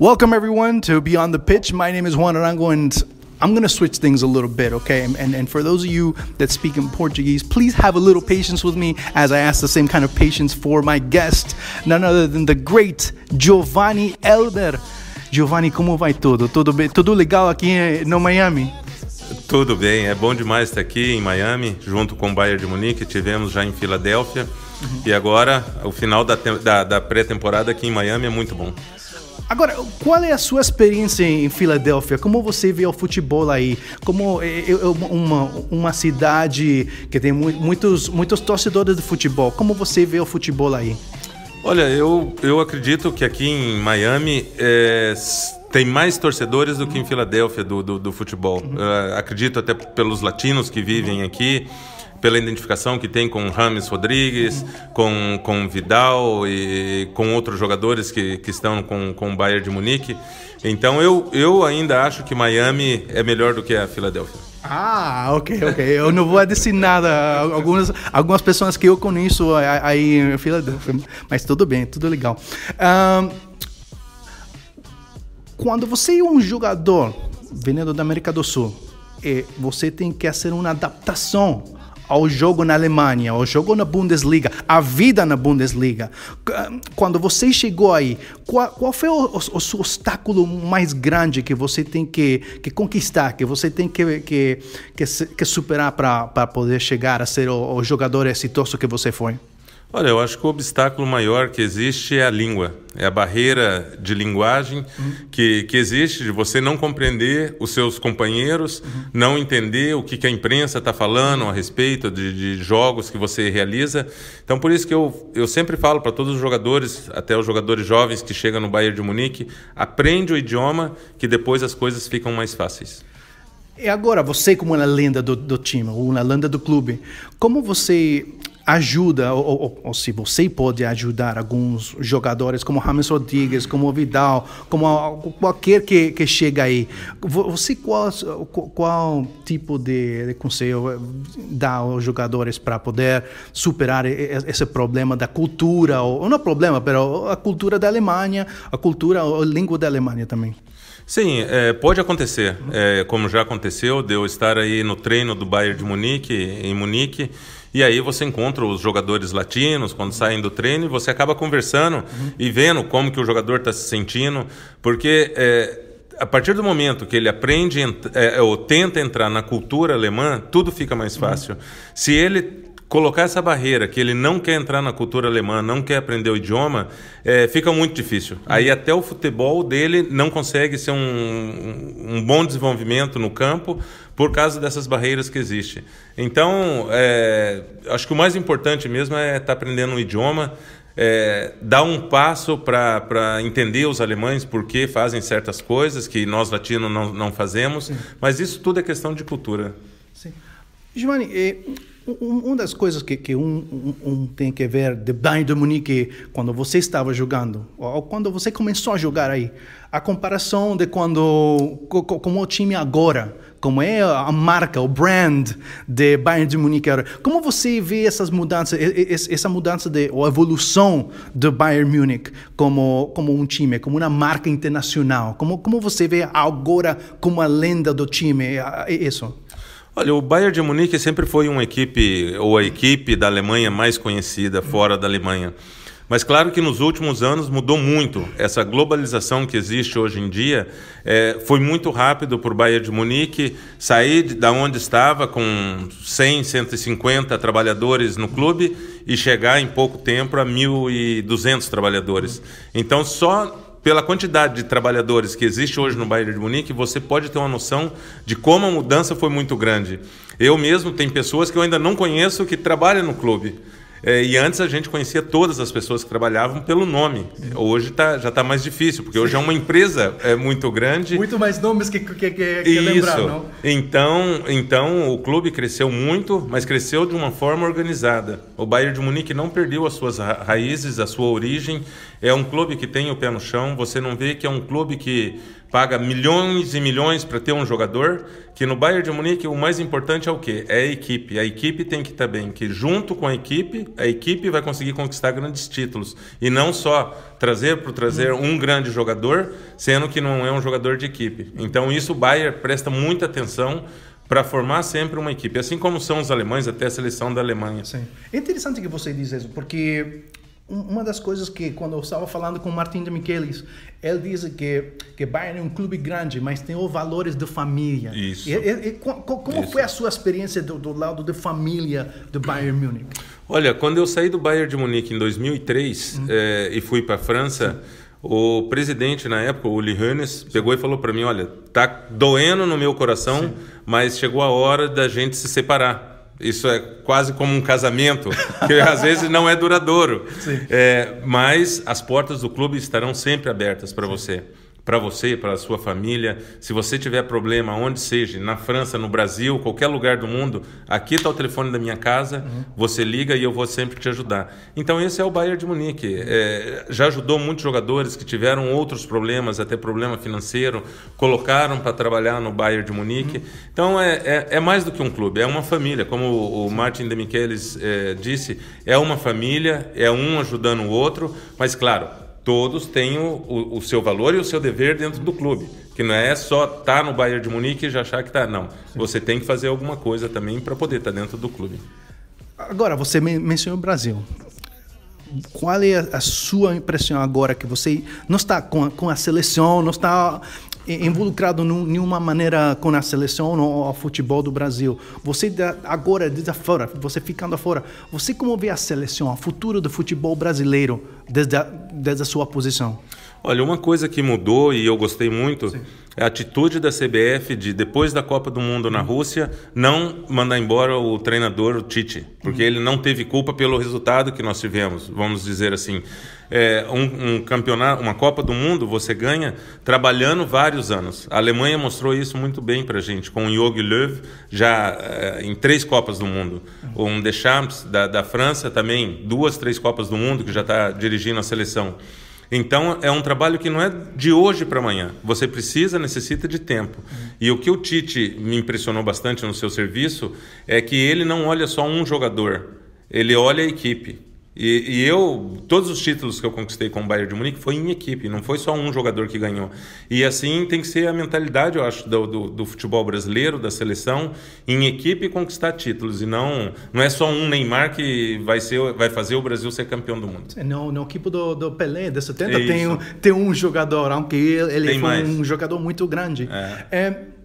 Welcome, everyone, to Beyond the Pitch. My name is Juan Arango, and I'm going to switch things a little bit, okay? And, and for those of you that speak in Portuguese, please have a little patience with me as I ask the same kind of patience for my guest, none other than the great Giovanni Elber. Giovanni, como vai tudo? Tudo bem? Tudo legal aqui no Miami? Tudo bem, é bom demais estar aqui em Miami, junto com o Bayern de Munique, tivemos já em Filadélfia, uhum. e agora o final da, da, da pré-temporada aqui em Miami é muito bom. Agora, qual é a sua experiência em Filadélfia? Como você vê o futebol aí? Como é, é, é uma, uma cidade que tem muitos, muitos torcedores de futebol. Como você vê o futebol aí? Olha, eu, eu acredito que aqui em Miami é, tem mais torcedores do que em Filadélfia do, do, do futebol. Uhum. Uh, acredito até pelos latinos que vivem aqui pela identificação que tem com Rames Rodrigues, com, com Vidal e com outros jogadores que, que estão com, com o Bayern de Munique. Então eu, eu ainda acho que Miami é melhor do que a Filadélfia. Ah, ok, ok. Eu não vou dizer nada. Algumas, algumas pessoas que eu conheço aí em Filadélfia, mas tudo bem, tudo legal. Um, quando você é um jogador vindo da América do Sul, você tem que fazer uma adaptação ao jogo na Alemanha, ao jogo na Bundesliga, a vida na Bundesliga. Quando você chegou aí, qual, qual foi o, o, o, obstáculo mais grande que você tem que, que conquistar, que você tem que, que, que, que superar para poder chegar a ser o, o jogador exitoso que você foi? Olha, eu acho que o obstáculo maior que existe é a língua, é a barreira de linguagem uhum. que, que existe de você não compreender os seus companheiros, uhum. não entender o que, que a imprensa está falando a respeito de, de, jogos que você realiza. Então, por isso que eu, eu sempre falo para todos os jogadores, até os jogadores jovens que chegam no Bayern de Munique, aprende o idioma que depois as coisas ficam mais fáceis. E agora, você como uma lenda do, do time, uma lenda do clube, como você ajuda, ou, ou, ou, se você pode ajudar alguns jogadores, como James Rodrigues, como Vidal, como qualquer que, que chega aí, você qual, qual tipo de, de conselho dá aos jogadores para poder superar esse problema da cultura, ou não é problema, mas a cultura da Alemanha, a cultura, a língua da Alemanha também? Sim, é, pode acontecer, é, como já aconteceu, de eu estar aí no treino do Bayern de Munique, em Munique, e aí você encontra os jogadores latinos quando saem do treino e você acaba conversando uhum. e vendo como que o jogador está se sentindo, porque é, a partir do momento que ele aprende é, ou tenta entrar na cultura alemã, tudo fica mais fácil. Uhum. Se ele colocar essa barreira que ele não quer entrar na cultura alemã, não quer aprender o idioma, é, fica muito difícil. Uhum. Aí até o futebol dele não consegue ser um, um bom desenvolvimento no campo por causa dessas barreiras que existem. Então, é, acho que o mais importante mesmo é estar tá aprendendo um idioma, é, dar um passo para entender os alemães por que fazem certas coisas que nós latinos não, não fazemos, Sim. mas isso tudo é questão de cultura. Sim. Giovanni, uma das coisas que, que um, um, um, tem que ver de Bayern de Munique quando você estava jogando, ou quando você começou a jogar aí, a comparação de quando, como o time agora, como é a marca, o brand de Bayern de Munique. Como você vê essas mudanças, essa mudança de ou evolução do Bayern Munich como como um time, como uma marca internacional? Como como você vê agora como a lenda do time? Isso? Olha, o Bayern de Munique sempre foi uma equipe, ou a equipe da Alemanha mais conhecida fora da Alemanha. Mas claro que nos últimos anos mudou muito. Essa globalização que existe hoje em dia é, foi muito rápido para o Bayern de Munique sair de, da onde estava com 100, 150 trabalhadores no clube e chegar em pouco tempo a 1.200 trabalhadores. Então só pela quantidade de trabalhadores que existe hoje no Bayern de Munique, você pode ter uma noção de como a mudança foi muito grande. Eu mesmo tenho pessoas que eu ainda não conheço que trabalham no clube. É, e antes a gente conhecia todas as pessoas que trabalhavam pelo nome. Hoje tá, já está mais difícil, porque hoje é uma empresa é, muito grande. Muito mais nomes que, que, que, que lembrar, não? Então, então o clube cresceu muito, mas cresceu de uma forma organizada. O Bayern de Munique não perdeu as suas raízes, a sua origem. É um clube que tem o pé no chão. Você não vê que é um clube que paga milhões e milhões para ter um jogador, que no Bayern de Munique o mais importante é o quê? É a equipe. A equipe tem que estar bem, que junto com a equipe, a equipe vai conseguir conquistar grandes títulos. E não só trazer para trazer um grande jogador, sendo que não é um jogador de equipe. Então isso o Bayern presta muita atenção para formar sempre uma equipe, assim como são os alemães, até a seleção da Alemanha. Sim. É interessante que você diz isso, porque uma das coisas que quando eu estava falando com o Martin de Michelis, ele diz que que Bayern é um clube grande, mas tem os valores de família. Isso. E, e, e, como Isso. foi a sua experiência do, do, lado de família do Bayern Munique? Olha, quando eu saí do Bayern de Munique em 2003 uhum. é, e fui para a França, Sim. o presidente na época, o Uli Hoeneß, pegou e falou para mim, olha, tá doendo no meu coração, Sim. mas chegou a hora da gente se separar isso é quase como um casamento, que às vezes não é duradouro. É, mas as portas do clube estarão sempre abertas para você para você, para a sua família. Se você tiver problema, onde seja, na França, no Brasil, qualquer lugar do mundo, aqui está o telefone da minha casa, uhum. você liga e eu vou sempre te ajudar. Então esse é o Bayern de Munique. É, já ajudou muitos jogadores que tiveram outros problemas, até problema financeiro, colocaram para trabalhar no Bayern de Munique. Uhum. Então é, é, é, mais do que um clube, é uma família. Como o, o Martin de Michelis é, disse, é uma família, é um ajudando o outro, mas claro, todos têm o, o, o, seu valor e o seu dever dentro do clube. Que não é só estar tá no Bayern de Munique e já achar que está. Não. Sim. Você tem que fazer alguma coisa também para poder estar tá dentro do clube. Agora, você mencionou o Brasil. Qual é a sua impressão agora que você não está com com a seleção, não está involucrado nenhuma maneira com a seleção ou o futebol do Brasil. Você agora, desde fora, você ficando fora, você como vê a seleção, o futuro do futebol brasileiro desde a, desde a sua posição? Olha, uma coisa que mudou e eu gostei muito Sim. É a atitude da CBF de, depois da Copa do Mundo na Rússia, não mandar embora o treinador, o Tite, porque ele não teve culpa pelo resultado que nós tivemos, vamos dizer assim. É, um, um, campeonato, uma Copa do Mundo, você ganha trabalhando vários anos. A Alemanha mostrou isso muito bem para gente, com o Jogi Löw, já é, em três Copas do Mundo. Um Deschamps, da, da França, também, duas, três Copas do Mundo, que já está dirigindo a seleção. Então é um trabalho que não é de hoje para amanhã. Você precisa, necessita de tempo. Uhum. E o que o Tite me impressionou bastante no seu serviço é que ele não olha só um jogador, ele olha a equipe. E, e, eu, todos os títulos que eu conquistei com o Bayern de Munique foi em equipe, não foi só um jogador que ganhou. E assim tem que ser a mentalidade, eu acho, do, do, do futebol brasileiro, da seleção, em equipe conquistar títulos. E não, não é só um Neymar que vai, ser, vai fazer o Brasil ser campeão do mundo. No, no equipe do, do Pelé, de 70, tem um, tem um jogador, aunque ele, ele foi mais. um jogador muito grande. É. é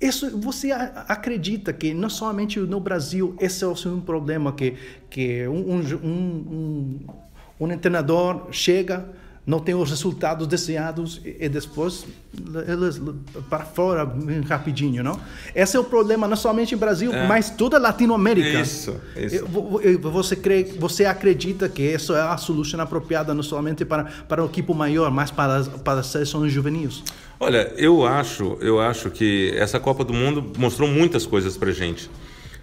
isso, você acredita que não somente no Brasil esse é um problema que que um, um, um, um treinador chega não tem os resultados desejados e depois eles para fora rapidinho, não? Esse é o problema não somente no Brasil, é. mas toda a Latinoamérica. Isso, isso. Você crê, você acredita que isso é a solução apropriada não somente para para o equipe maior, mas para para as seleções juvenis? Olha, eu acho, eu acho que essa Copa do Mundo mostrou muitas coisas para gente.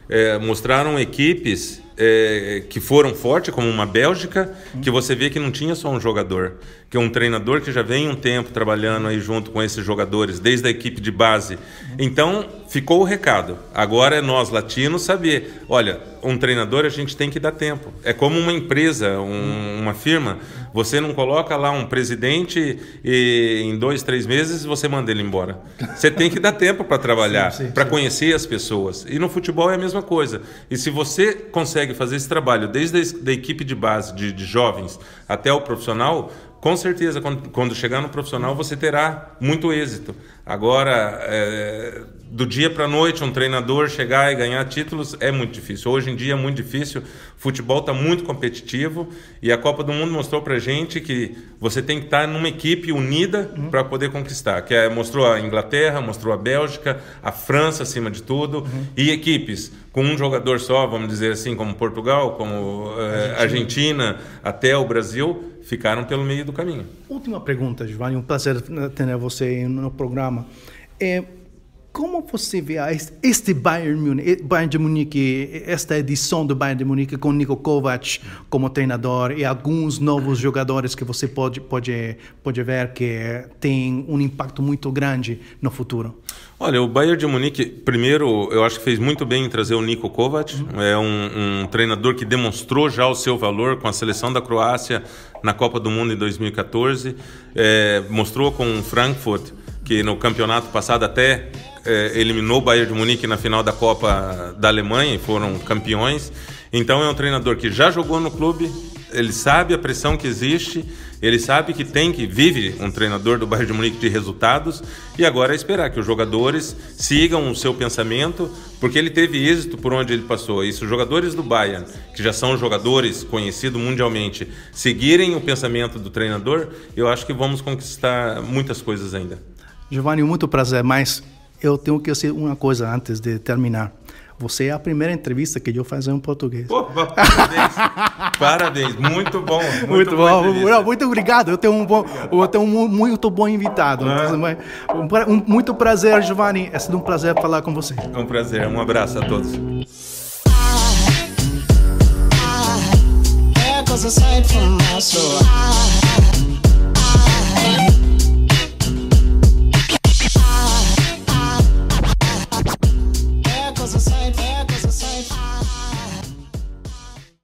É, mostraram equipes é, que foram fortes, como uma Bélgica, que você vê que não tinha só um jogador, que é um treinador que já vem um tempo trabalhando aí junto com esses jogadores, desde a equipe de base. Então, ficou o recado. Agora é nós, latinos, saber, olha, um treinador a gente tem que dar tempo. É como uma empresa, um, uma firma. Você não coloca lá um presidente e em dois, três meses você manda ele embora. Você tem que dar tempo para trabalhar, para conhecer as pessoas. E no futebol é a mesma coisa. E se você consegue consegue fazer esse trabalho desde a equipe de base, de, de jovens, até o profissional, com certeza, quando, quando, chegar no profissional, você terá muito êxito. Agora, é, do dia para a noite, um treinador chegar e ganhar títulos é muito difícil. Hoje em dia é muito difícil. O futebol está muito competitivo e a Copa do Mundo mostrou para gente que você tem que estar tá numa equipe unida uhum. para poder conquistar. Que é, mostrou a Inglaterra, mostrou a Bélgica, a França acima de tudo uhum. e equipes com um jogador só, vamos dizer assim, como Portugal, como é, Argentina. Argentina, até o Brasil ficaram pelo meio do caminho. Última pergunta, Giovanni, um prazer ter você no programa. É, como você vê este Bayern, Munich, Bayern de Munique, esta edição do Bayern de Munique com Niko Kovac como treinador e alguns novos jogadores que você pode, pode, pode ver que tem um impacto muito grande no futuro? Olha, o Bayern de Munique, primeiro, eu acho que fez muito bem em trazer o Niko Kovac. Uhum. É um, um, treinador que demonstrou já o seu valor com a seleção da Croácia na Copa do Mundo em 2014. É, mostrou com o Frankfurt que no campeonato passado até é, eliminou o Bayern de Munique na final da Copa da Alemanha e foram campeões. Então é um treinador que já jogou no clube, ele sabe a pressão que existe, ele sabe que tem que vive um treinador do Bayern de Munique de resultados e agora é esperar que os jogadores sigam o seu pensamento, porque ele teve êxito por onde ele passou. E se os jogadores do Bayern, que já são jogadores conhecidos mundialmente, seguirem o pensamento do treinador, eu acho que vamos conquistar muitas coisas ainda. Giovanni, muito prazer, mas eu tenho que dizer uma coisa antes de terminar. Você é a primeira entrevista que eu faço em português. Pô, parabéns. parabéns. Muito bom. Muito, muito bom. Não, muito obrigado. Eu tenho um, bom, eu tenho um muito bom invitado. Ah. Um, muito prazer, Giovanni. É sido um prazer falar com você. É um prazer. Um abraço a todos. I, I,